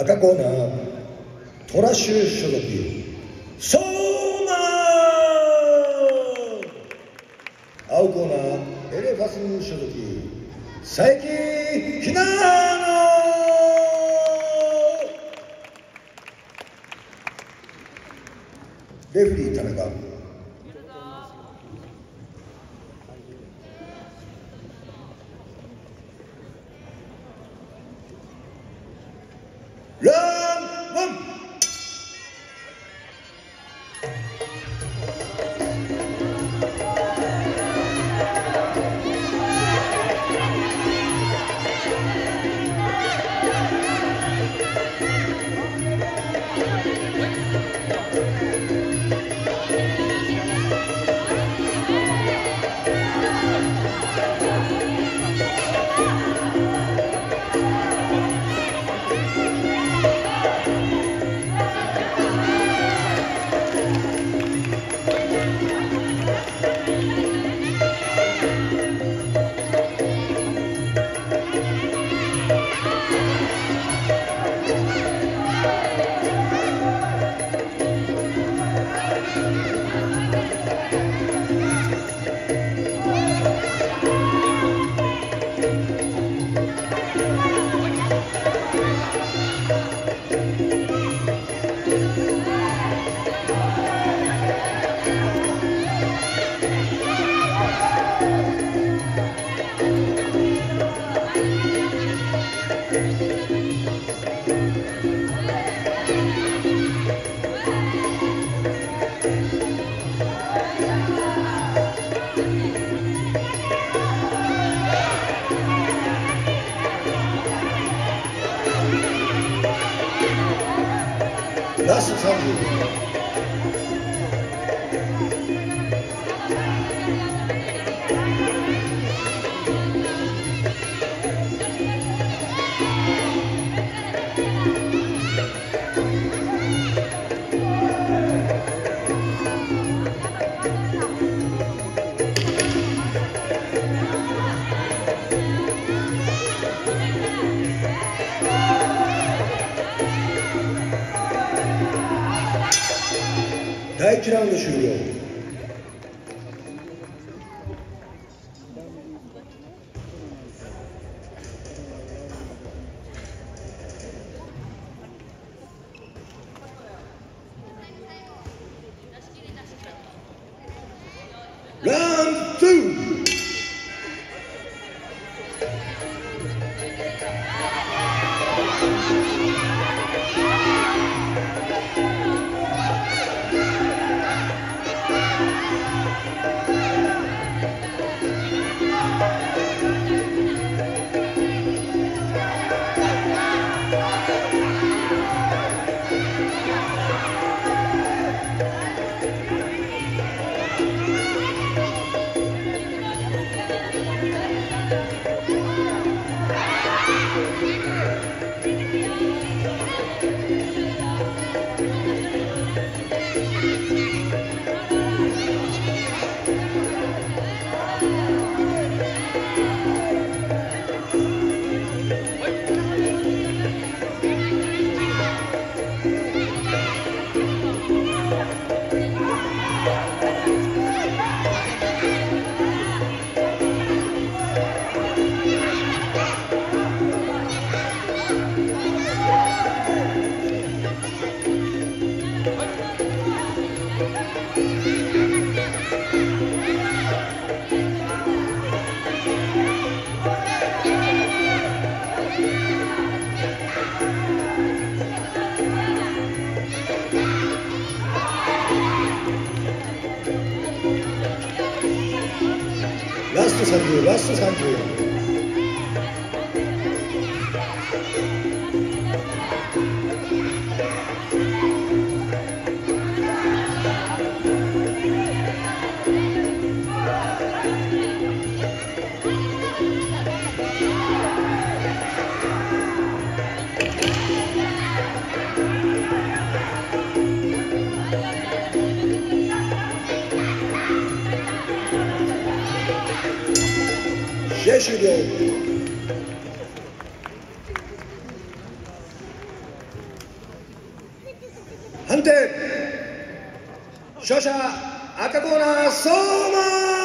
赤コーナートラッシュ所属相馬青コーナーエレファス所属。佐伯ひなの！レフェリー田中。Música ラスト30 Ekranda şuyruğu. ラスト30ラスト試合終了判定。勝者赤コーナー相馬。